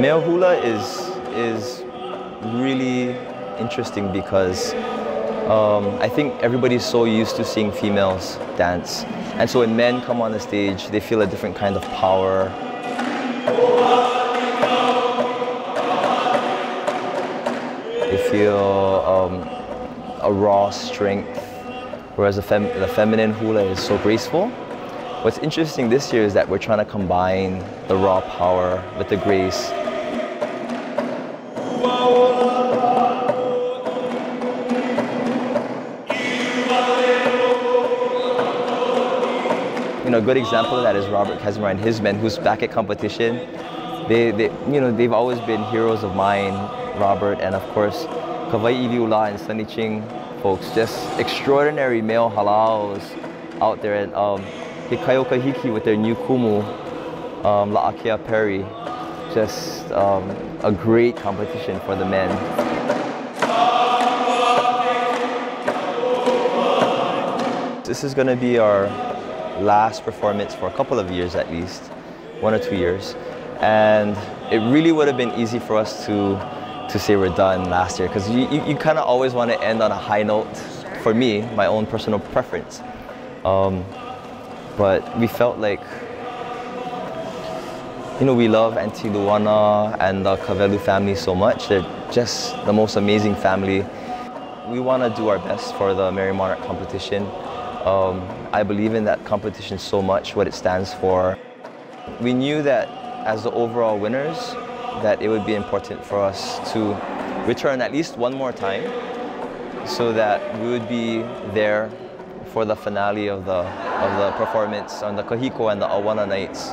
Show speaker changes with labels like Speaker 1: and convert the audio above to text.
Speaker 1: Male hula is, is really interesting because um, I think everybody's so used to seeing females dance. And so when men come on the stage, they feel a different kind of power. They feel um, a raw strength, whereas the, fem the feminine hula is so graceful. What's interesting this year is that we're trying to combine the raw power with the grace you know, a good example of that is Robert Cazimero and his men, who's back at competition. They, they, you know, they've always been heroes of mine, Robert, and of course, Kawaili'ula and Sonny Ching folks, just extraordinary male halaus out there. And um, Ke Kai O Kahiki with their new kumu, um, La'akea Perry, just um, a great competition for the men. This is going to be our last performance for a couple of years at least, one or two years. And it really would have been easy for us to, to say we're done last year because you, you, you kind of always want to end on a high note for me, my own personal preference. Um, but we felt like, you know, we love Auntie Luana and the Kawelu family so much. They're just the most amazing family. We want to do our best for the Merrie Monarch competition. Um, I believe in that competition so much, what it stands for. We knew that as the overall winners, that it would be important for us to return at least one more time so that we would be there for the finale of the, of the performance on the Kahiko and the Auana nights.